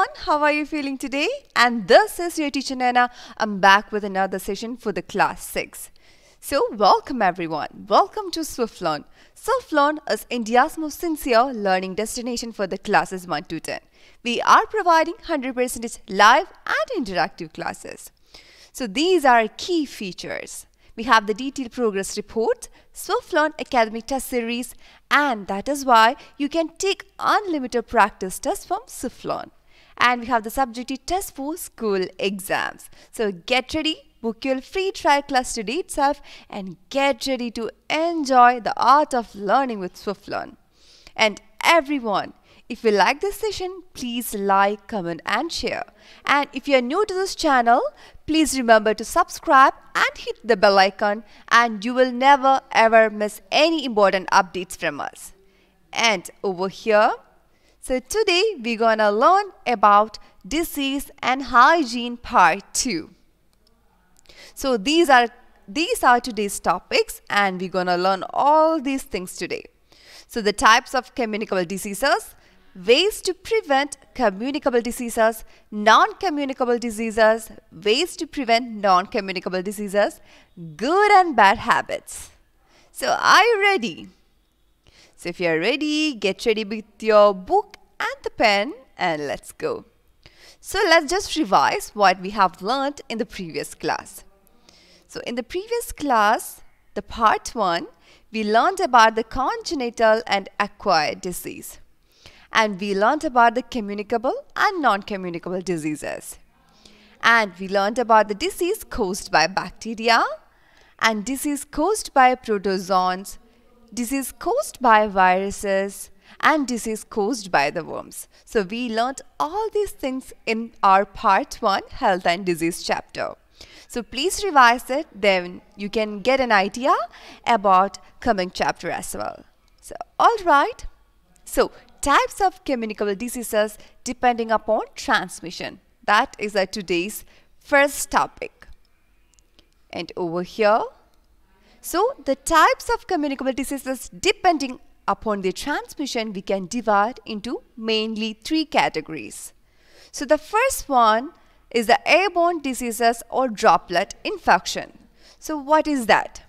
everyone, how are you feeling today? And this is your teacher Nina. I'm back with another session for the class 6. So, welcome everyone. Welcome to Swiflearn. Swiflearn is India's most sincere learning destination for the classes 1 to 10. We are providing 100% live and interactive classes. So, these are key features. We have the detailed progress report, Swiflearn Academic Test Series, and that is why you can take unlimited practice tests from Swiflearn. And we have the subjective test for school exams. So get ready, book your free trial class today itself, and get ready to enjoy the art of learning with Swiflearn. And everyone, if you like this session, please like, comment and share. And if you are new to this channel, please remember to subscribe and hit the bell icon and you will never ever miss any important updates from us. And over here, so today we're gonna learn about disease and hygiene part 2. So these are these are today's topics and we're gonna learn all these things today. So the types of communicable diseases, ways to prevent communicable diseases, non-communicable diseases, ways to prevent non-communicable diseases, good and bad habits. So are you ready? So if you're ready, get ready with your book and the pen and let's go. So let's just revise what we have learned in the previous class. So in the previous class, the part 1, we learned about the congenital and acquired disease and we learned about the communicable and non-communicable diseases. And we learned about the disease caused by bacteria and disease caused by protozoans, disease caused by viruses, and disease caused by the worms. So we learned all these things in our part 1 health and disease chapter. So please revise it then you can get an idea about coming chapter as well. So alright. So types of communicable diseases depending upon transmission. That is our today's first topic. And over here, so the types of communicable diseases depending upon the transmission we can divide into mainly three categories. So the first one is the airborne diseases or droplet infection. So what is that?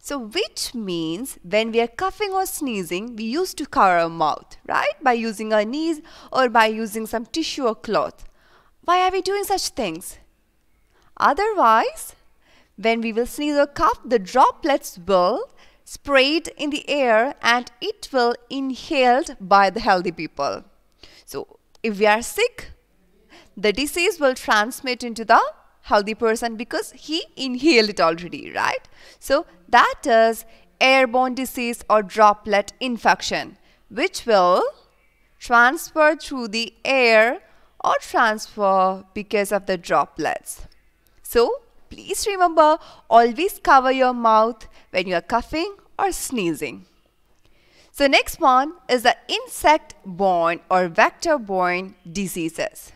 So which means when we are coughing or sneezing, we used to cover our mouth, right? By using our knees or by using some tissue or cloth. Why are we doing such things? Otherwise, when we will sneeze or cough, the droplets will sprayed in the air and it will inhaled by the healthy people. So if we are sick, the disease will transmit into the healthy person because he inhaled it already, right? So that is airborne disease or droplet infection, which will transfer through the air or transfer because of the droplets. So please remember always cover your mouth when you are coughing or sneezing. So next one is the insect-borne or vector-borne diseases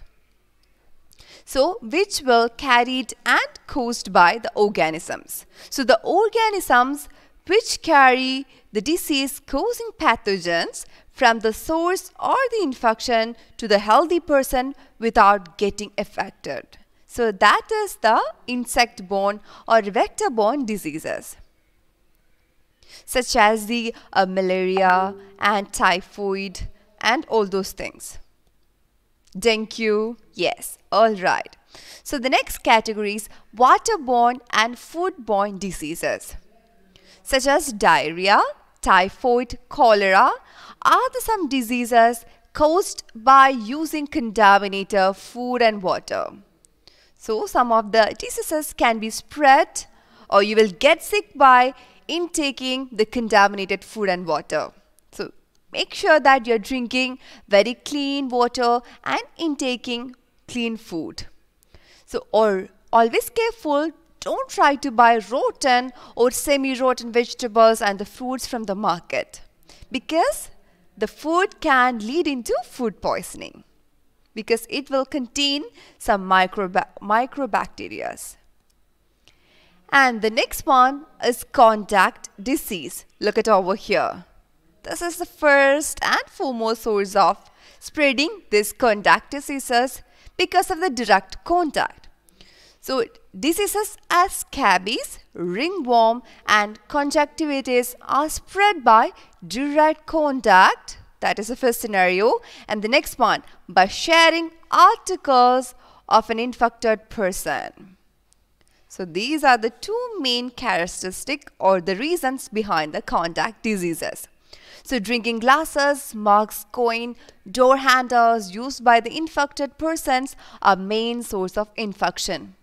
so which were carried and caused by the organisms. So the organisms which carry the disease causing pathogens from the source or the infection to the healthy person without getting affected. So that is the insect-borne or vector-borne diseases such as the uh, malaria and typhoid and all those things. Dengue, yes, all right. So the next category is waterborne and foodborne diseases such as diarrhea, typhoid, cholera are the some diseases caused by using contaminated food and water. So some of the diseases can be spread or you will get sick by intaking the contaminated food and water. So make sure that you're drinking very clean water and intaking clean food. So, or always careful, don't try to buy rotten or semi-rotten vegetables and the fruits from the market because the food can lead into food poisoning because it will contain some microba microbacteria. And the next one is contact disease. Look at over here. This is the first and foremost source of spreading these contact diseases because of the direct contact. So diseases as scabies, ringworm and conjunctivitis are spread by direct contact that is the first scenario and the next one by sharing articles of an infected person. So these are the two main characteristics or the reasons behind the contact diseases. So drinking glasses, mugs, coin, door handles used by the infected persons are main source of infection.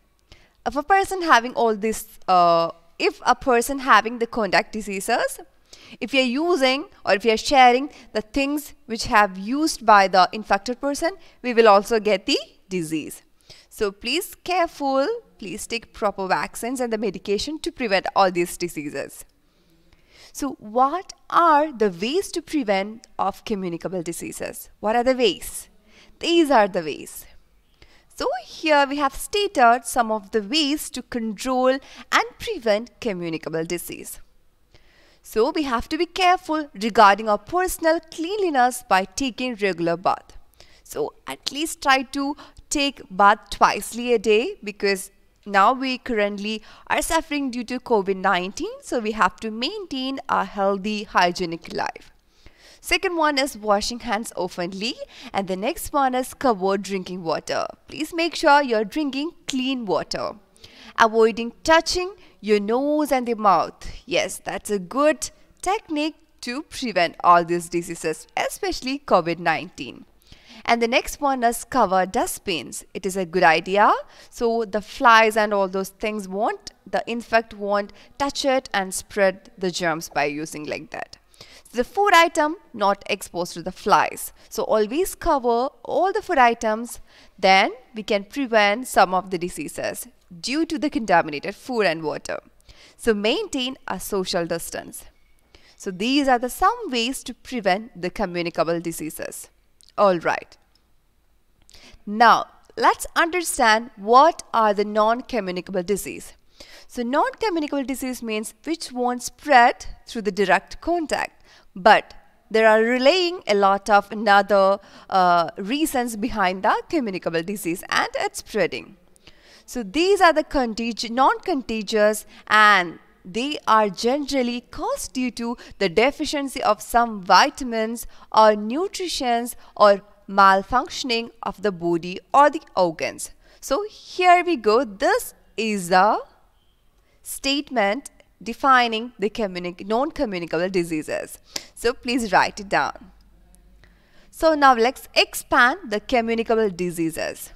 If a person having all this, uh, if a person having the contact diseases, if you are using or if you are sharing the things which have used by the infected person, we will also get the disease. So please careful, please take proper vaccines and the medication to prevent all these diseases. So what are the ways to prevent of communicable diseases? What are the ways? These are the ways. So here we have stated some of the ways to control and prevent communicable disease. So we have to be careful regarding our personal cleanliness by taking regular bath. So at least try to take bath twicely a day because now we currently are suffering due to COVID-19 so we have to maintain a healthy hygienic life. Second one is washing hands oftenly and the next one is covered drinking water. Please make sure you're drinking clean water. Avoiding touching your nose and the mouth. Yes, that's a good technique to prevent all these diseases, especially COVID-19. And the next one is cover dustbins. It is a good idea. So the flies and all those things won't, the infect won't touch it and spread the germs by using like that. So The food item not exposed to the flies. So always cover all the food items. Then we can prevent some of the diseases due to the contaminated food and water. So maintain a social distance. So these are the some ways to prevent the communicable diseases. Alright. Now, let's understand what are the non-communicable disease. So non-communicable disease means which won't spread through the direct contact, but there are relaying a lot of another uh, reasons behind the communicable disease and its spreading. So these are the non-contagious and they are generally caused due to the deficiency of some vitamins or nutrients or malfunctioning of the body or the organs. So here we go. This is the statement defining the non-communicable diseases. So please write it down. So now let's expand the communicable diseases.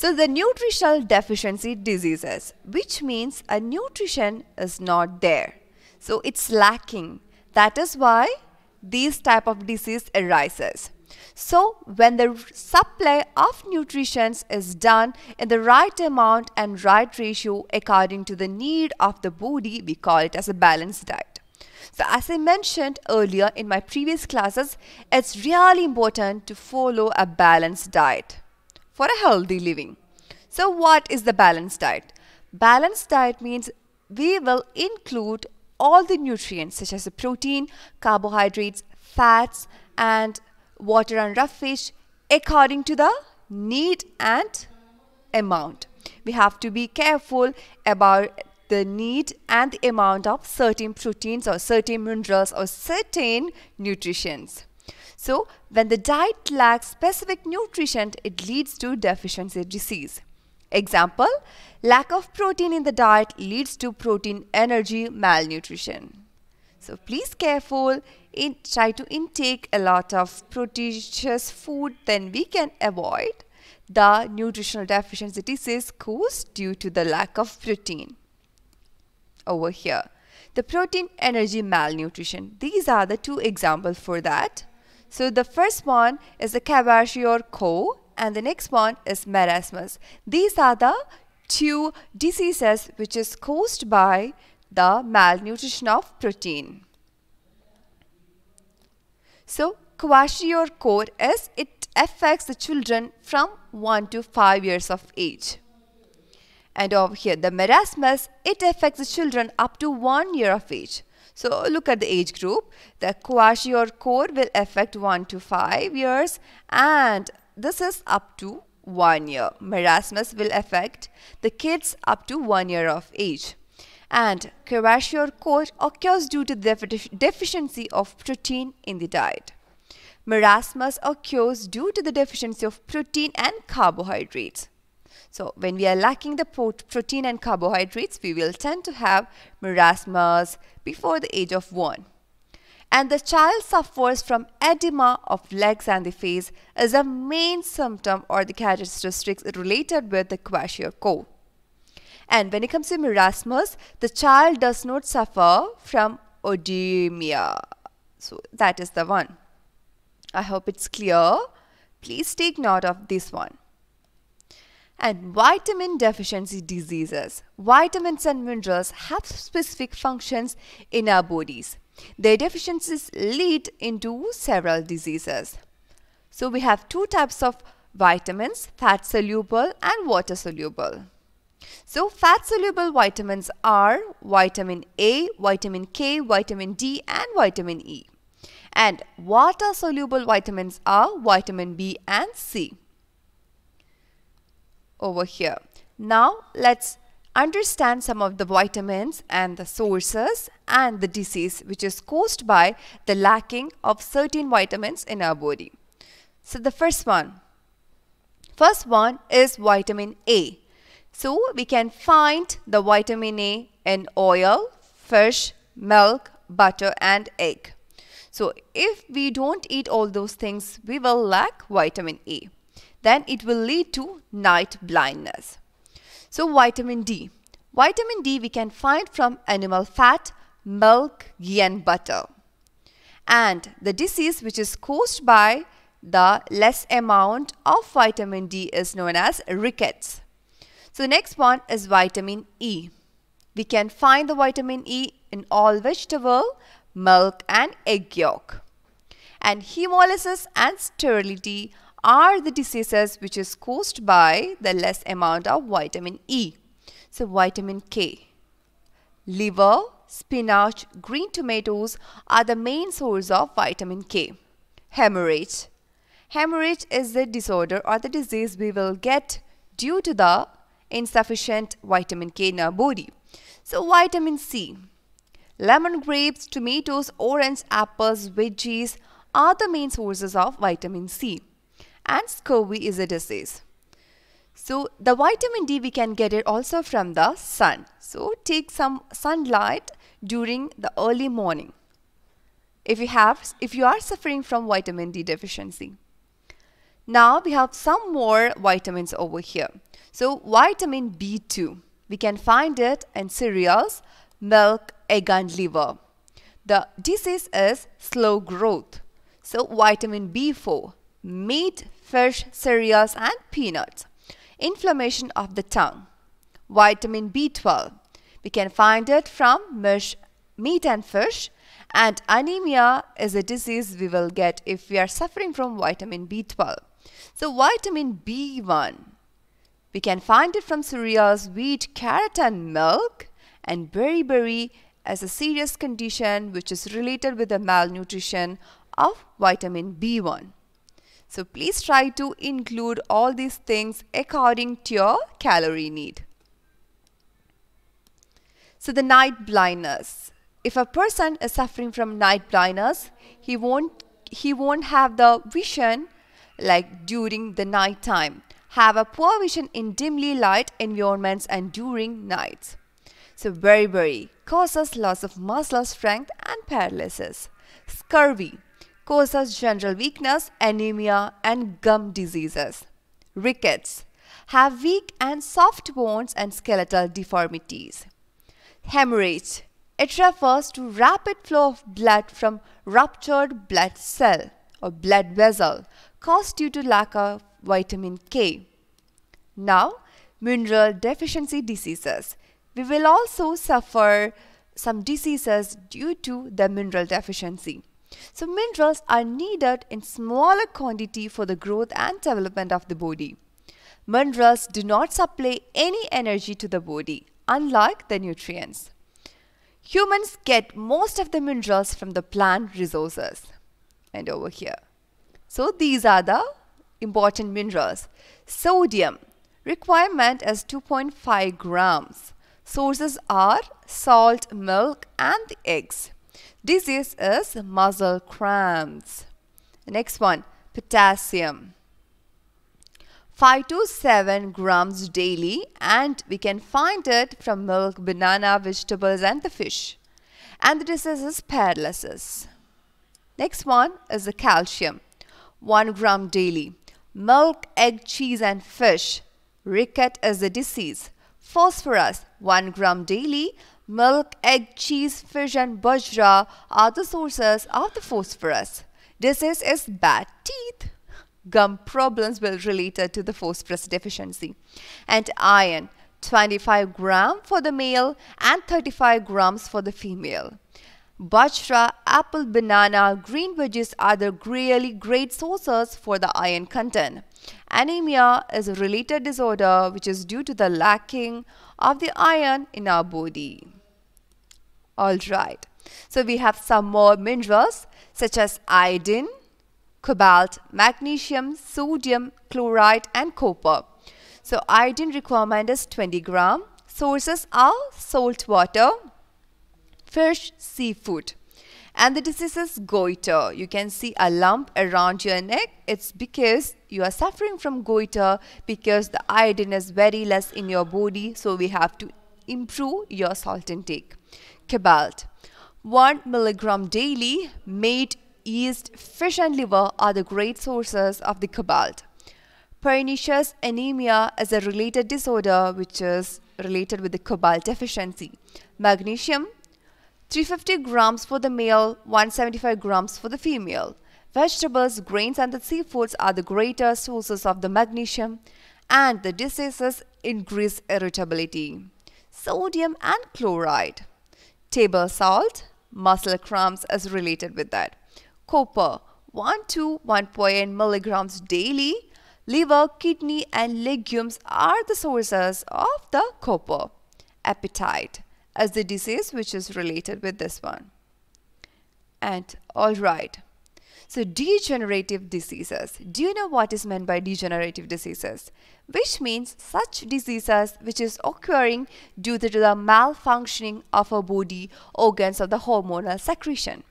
So the nutritional deficiency diseases, which means a nutrition is not there. So it's lacking. That is why these type of disease arises. So when the supply of nutrition is done in the right amount and right ratio according to the need of the body, we call it as a balanced diet. So as I mentioned earlier in my previous classes, it's really important to follow a balanced diet for a healthy living. So what is the balanced diet? Balanced diet means we will include all the nutrients such as the protein, carbohydrates, fats and water and roughage according to the need and amount. We have to be careful about the need and the amount of certain proteins or certain minerals or certain nutrients. So when the diet lacks specific nutrition, it leads to deficiency disease. Example, lack of protein in the diet leads to protein energy malnutrition. So please careful, in, try to intake a lot of proteinous food, then we can avoid the nutritional deficiency disease caused due to the lack of protein. Over here, the protein energy malnutrition. These are the two examples for that. So the first one is the Kwashiorkor and the next one is marasmus. These are the two diseases which is caused by the malnutrition of protein. So kwashiorkor is it affects the children from 1 to 5 years of age. And over here the marasmus it affects the children up to 1 year of age. So look at the age group. The kwashiorkor will affect 1 to 5 years and this is up to 1 year. Marasmus will affect the kids up to 1 year of age. And kwashiorkor occurs due to the deficiency of protein in the diet. Marasmus occurs due to the deficiency of protein and carbohydrates. So when we are lacking the protein and carbohydrates, we will tend to have marasmus before the age of 1. And the child suffers from edema of legs and the face as a main symptom or the characteristics related with the kwashiorkor. And when it comes to marasmus, the child does not suffer from oedemia. So that is the one. I hope it's clear. Please take note of this one and vitamin deficiency diseases. Vitamins and minerals have specific functions in our bodies. Their deficiencies lead into several diseases. So we have two types of vitamins, fat soluble and water soluble. So fat soluble vitamins are vitamin A, vitamin K, vitamin D and vitamin E. And water soluble vitamins are vitamin B and C over here. Now let's understand some of the vitamins and the sources and the disease which is caused by the lacking of certain vitamins in our body. So the first one, first one is vitamin A. So we can find the vitamin A in oil, fish, milk, butter and egg. So if we don't eat all those things, we will lack vitamin A then it will lead to night blindness. So vitamin D. Vitamin D we can find from animal fat, milk, ghee and butter. And the disease which is caused by the less amount of vitamin D is known as rickets. So the next one is vitamin E. We can find the vitamin E in all vegetable, milk and egg yolk. And hemolysis and sterility are the diseases which is caused by the less amount of vitamin E. So vitamin K. Liver, spinach, green tomatoes are the main source of vitamin K. Hemorrhage. Hemorrhage is the disorder or the disease we will get due to the insufficient vitamin K in our body. So vitamin C. Lemon grapes, tomatoes, orange, apples, veggies are the main sources of vitamin C and scurvy is a disease. So the vitamin D we can get it also from the sun. So take some sunlight during the early morning. If you have if you are suffering from vitamin D deficiency. Now we have some more vitamins over here. So vitamin B2 we can find it in cereals, milk, egg and liver. The disease is slow growth. So vitamin B4 meat, fish, cereals and peanuts. Inflammation of the tongue. Vitamin B12. We can find it from meat and fish and anemia is a disease we will get if we are suffering from vitamin B12. So vitamin B1. We can find it from cereals, wheat, carrot and milk and beriberi as a serious condition which is related with the malnutrition of vitamin B1. So please try to include all these things according to your calorie need. So the night blindness. If a person is suffering from night blindness, he won't he won't have the vision like during the night time. Have a poor vision in dimly light environments and during nights. So beriberi causes loss of muscle strength and paralysis. Scurvy causes general weakness, anemia, and gum diseases. Rickets have weak and soft bones and skeletal deformities. Hemorrhage. It refers to rapid flow of blood from ruptured blood cell or blood vessel caused due to lack of vitamin K. Now, mineral deficiency diseases. We will also suffer some diseases due to the mineral deficiency. So minerals are needed in smaller quantity for the growth and development of the body. Minerals do not supply any energy to the body, unlike the nutrients. Humans get most of the minerals from the plant resources. And over here. So these are the important minerals. Sodium requirement is 2.5 grams. Sources are salt, milk and the eggs. Disease is muscle cramps. Next one, potassium. 5 to 7 grams daily and we can find it from milk, banana, vegetables and the fish. And the disease is paralysis. Next one is the calcium. 1 gram daily. Milk, egg, cheese and fish. Ricket is the disease. Phosphorus 1 gram daily. Milk, egg, cheese, fish and bajra are the sources of the phosphorus. Disease is bad teeth gum problems will related to the phosphorus deficiency. And iron, 25 gram for the male and 35 grams for the female. Bajra, apple, banana, green veggies are the really great sources for the iron content. Anemia is a related disorder which is due to the lacking of the iron in our body. Alright, so we have some more minerals such as iodine, cobalt, magnesium, sodium, chloride and copper. So iodine requirement is 20 gram. Sources are salt water, fish, seafood. And the disease is goiter. You can see a lump around your neck. It's because you are suffering from goiter because the iodine is very less in your body. So we have to improve your salt intake. Cobalt. 1 milligram daily made yeast, fish and liver are the great sources of the cobalt. Pernicious anemia is a related disorder which is related with the cobalt deficiency. Magnesium 350 grams for the male, 175 grams for the female. Vegetables, grains and the seafoods are the greater sources of the magnesium and the diseases increase irritability. Sodium and chloride. Table salt, muscle cramps is related with that copper 1 to 1.8 milligrams daily. Liver, kidney and legumes are the sources of the copper. Appetite as the disease which is related with this one. And alright. So degenerative diseases. Do you know what is meant by degenerative diseases? Which means such diseases which is occurring due to the malfunctioning of our body organs of the hormonal secretion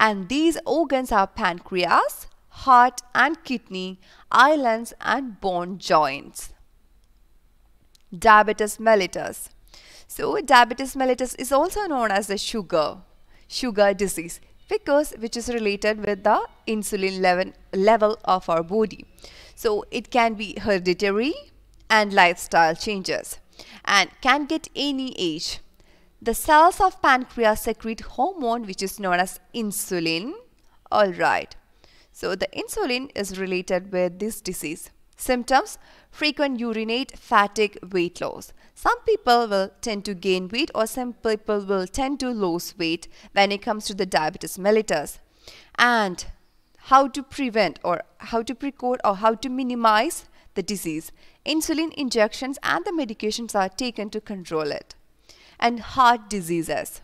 and these organs are pancreas, heart and kidney, islands and bone joints. Diabetes mellitus. So diabetes mellitus is also known as the sugar, sugar disease because which is related with the insulin level, level of our body. So it can be hereditary and lifestyle changes and can get any age the cells of pancreas secrete hormone which is known as insulin. Alright. So the insulin is related with this disease. Symptoms frequent urinate, fatigue, weight loss. Some people will tend to gain weight or some people will tend to lose weight when it comes to the diabetes mellitus. And how to prevent or how to precode or how to minimize the disease. Insulin injections and the medications are taken to control it and heart diseases.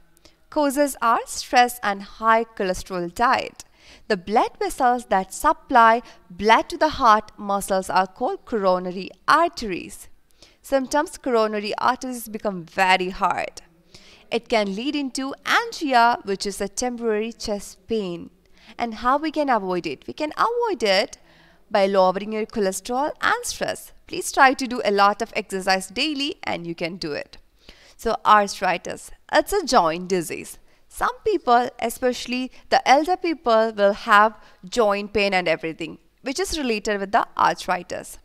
Causes are stress and high cholesterol diet. The blood vessels that supply blood to the heart muscles are called coronary arteries. Sometimes coronary arteries become very hard. It can lead into angina, which is a temporary chest pain. And how we can avoid it? We can avoid it by lowering your cholesterol and stress. Please try to do a lot of exercise daily and you can do it. So arthritis, it's a joint disease. Some people, especially the elder people, will have joint pain and everything, which is related with the arthritis.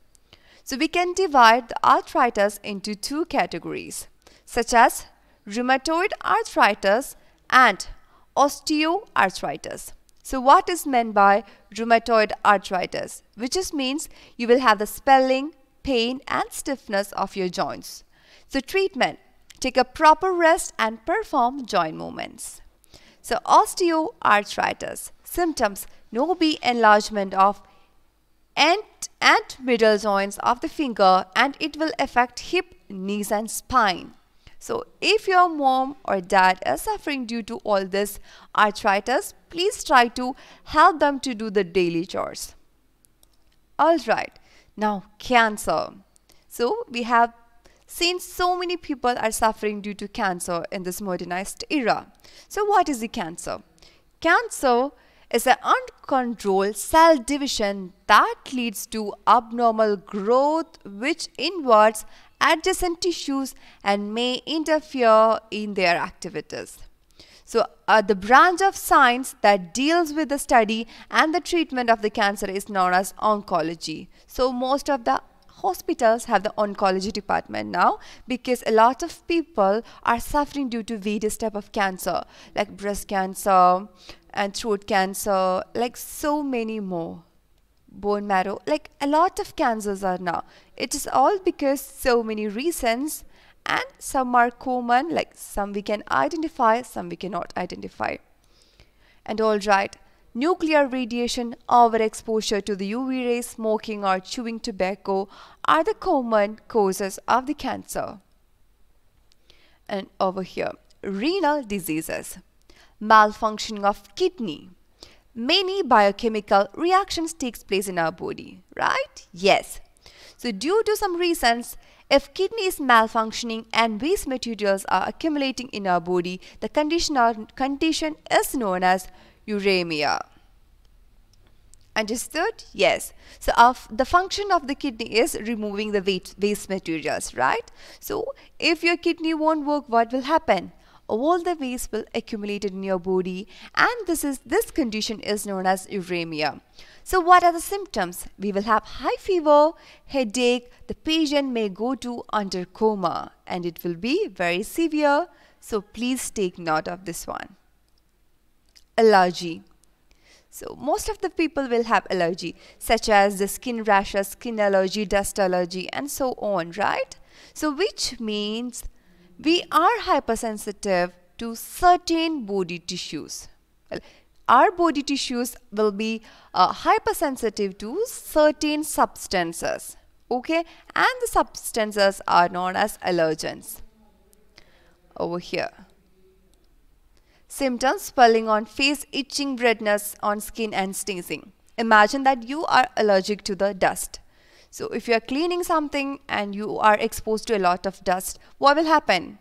So we can divide the arthritis into two categories, such as rheumatoid arthritis and osteoarthritis. So what is meant by rheumatoid arthritis? Which just means you will have the swelling, pain and stiffness of your joints. So treatment, Take a proper rest and perform joint movements. So osteoarthritis symptoms no be enlargement of end and middle joints of the finger and it will affect hip, knees and spine. So if your mom or dad is suffering due to all this arthritis, please try to help them to do the daily chores. Alright, now cancer. So we have seen so many people are suffering due to cancer in this modernized era. So what is the cancer? Cancer is an uncontrolled cell division that leads to abnormal growth which inverts adjacent tissues and may interfere in their activities. So, uh, the branch of science that deals with the study and the treatment of the cancer is known as oncology. So, most of the hospitals have the oncology department now because a lot of people are suffering due to various type of cancer like breast cancer and throat cancer like so many more. Bone marrow like a lot of cancers are now. It is all because so many reasons and some are common like some we can identify some we cannot identify. And all right nuclear radiation overexposure to the uv rays smoking or chewing tobacco are the common causes of the cancer and over here renal diseases malfunctioning of kidney many biochemical reactions takes place in our body, right? Yes. So due to some reasons, if kidney is malfunctioning and waste materials are accumulating in our body, the condition, condition is known as uremia. Understood? Yes. So of the function of the kidney is removing the waste materials, right? So if your kidney won't work, what will happen? all the waste will accumulate in your body and this is this condition is known as uremia. So what are the symptoms? We will have high fever, headache, the patient may go to under coma and it will be very severe. So please take note of this one. Allergy. So most of the people will have allergy such as the skin rashes, skin allergy, dust allergy and so on, right? So which means we are hypersensitive to certain body tissues. Well, our body tissues will be uh, hypersensitive to certain substances. Okay, and the substances are known as allergens. Over here. Symptoms swelling on face, itching, redness on skin and sneezing. Imagine that you are allergic to the dust. So if you are cleaning something and you are exposed to a lot of dust, what will happen?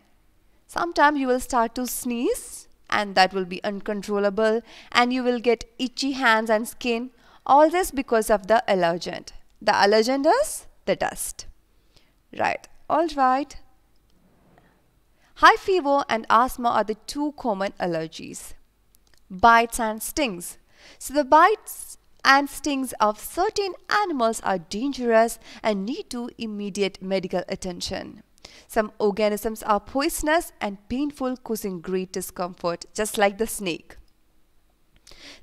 Sometimes you will start to sneeze and that will be uncontrollable and you will get itchy hands and skin. All this because of the allergen. The allergen is the dust. Right. All right. Hay fever and asthma are the two common allergies. Bites and stings. So the bites and stings of certain animals are dangerous and need to immediate medical attention. Some organisms are poisonous and painful causing great discomfort just like the snake.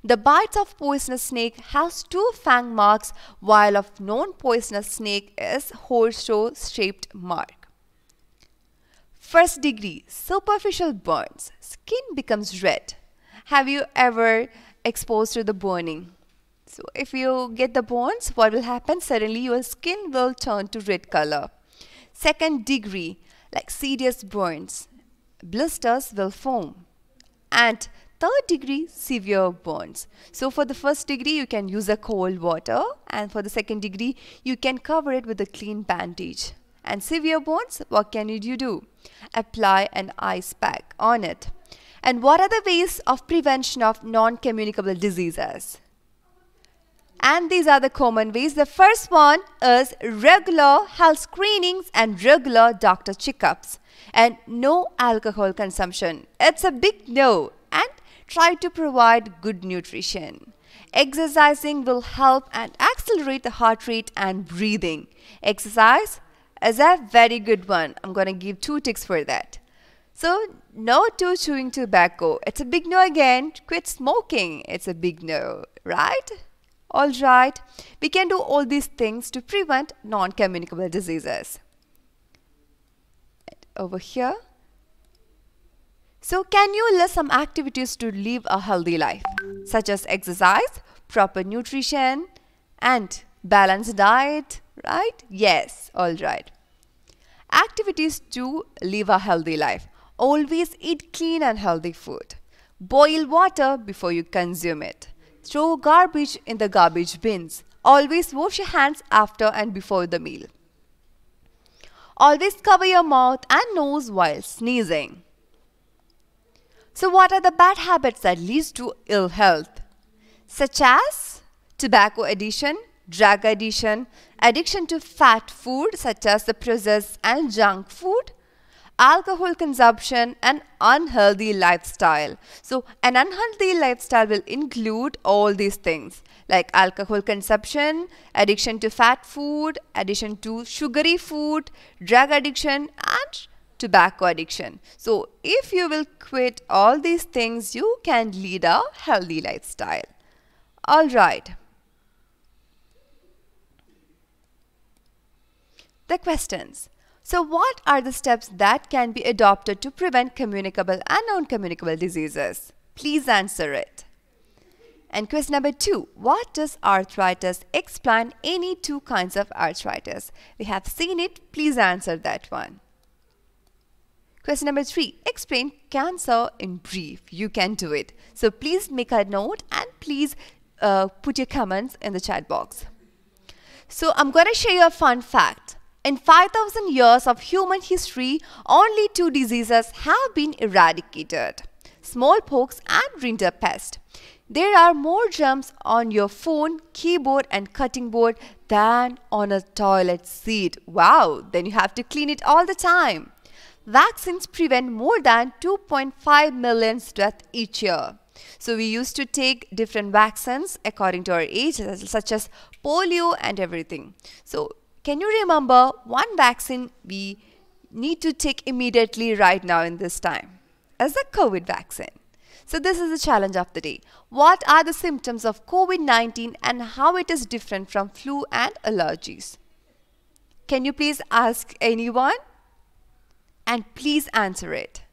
The bites of poisonous snake has two fang marks while of non-poisonous snake is horseshoe shaped mark. First degree superficial burns. Skin becomes red. Have you ever exposed to the burning? So if you get the burns, what will happen? Suddenly your skin will turn to red color. Second degree, like serious burns, blisters will form. And third degree, severe burns. So for the first degree, you can use a cold water. And for the second degree, you can cover it with a clean bandage. And severe burns, what can you do? Apply an ice pack on it. And what are the ways of prevention of non-communicable diseases? And these are the common ways. The first one is regular health screenings and regular doctor checkups. And no alcohol consumption. It's a big no. And try to provide good nutrition. Exercising will help and accelerate the heart rate and breathing. Exercise is a very good one. I'm going to give two ticks for that. So, no to chewing tobacco. It's a big no again. Quit smoking. It's a big no, right? Alright, we can do all these things to prevent non-communicable diseases. Over here. So can you list some activities to live a healthy life such as exercise, proper nutrition and balanced diet, right? Yes, alright. Activities to live a healthy life. Always eat clean and healthy food. Boil water before you consume it. Throw garbage in the garbage bins. Always wash your hands after and before the meal. Always cover your mouth and nose while sneezing. So what are the bad habits that leads to ill health? Such as tobacco addiction, drug addiction, addiction to fat food such as the processed and junk food, alcohol consumption and unhealthy lifestyle. So an unhealthy lifestyle will include all these things like alcohol consumption, addiction to fat food, addiction to sugary food, drug addiction and tobacco addiction. So if you will quit all these things, you can lead a healthy lifestyle. Alright. The questions. So what are the steps that can be adopted to prevent communicable and non-communicable diseases? Please answer it. And question number two, what does arthritis? Explain any two kinds of arthritis. We have seen it, please answer that one. Question number three, explain cancer in brief. You can do it. So please make a note and please uh, put your comments in the chat box. So I'm going to share you a fun fact. In 5000 years of human history, only two diseases have been eradicated. Smallpox and rinderpest. There are more germs on your phone, keyboard and cutting board than on a toilet seat. Wow, then you have to clean it all the time. Vaccines prevent more than 2.5 million deaths each year. So we used to take different vaccines according to our age such as polio and everything. So can you remember one vaccine we need to take immediately right now in this time? As the COVID vaccine. So this is the challenge of the day. What are the symptoms of COVID-19 and how it is different from flu and allergies? Can you please ask anyone? And please answer it.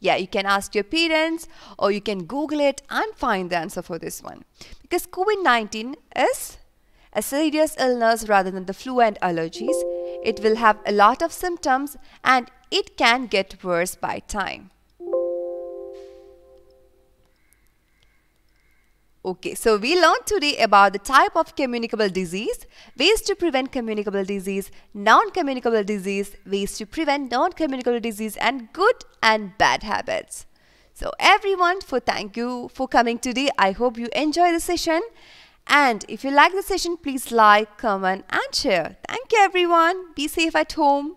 Yeah, you can ask your parents or you can Google it and find the answer for this one. Because COVID-19 is a serious illness rather than the flu and allergies. It will have a lot of symptoms and it can get worse by time. Okay, so we learned today about the type of communicable disease, ways to prevent communicable disease, non-communicable disease, ways to prevent non-communicable disease and good and bad habits. So everyone, for thank you for coming today. I hope you enjoy the session. And if you like the session, please like, comment and share. Thank you everyone. Be safe at home.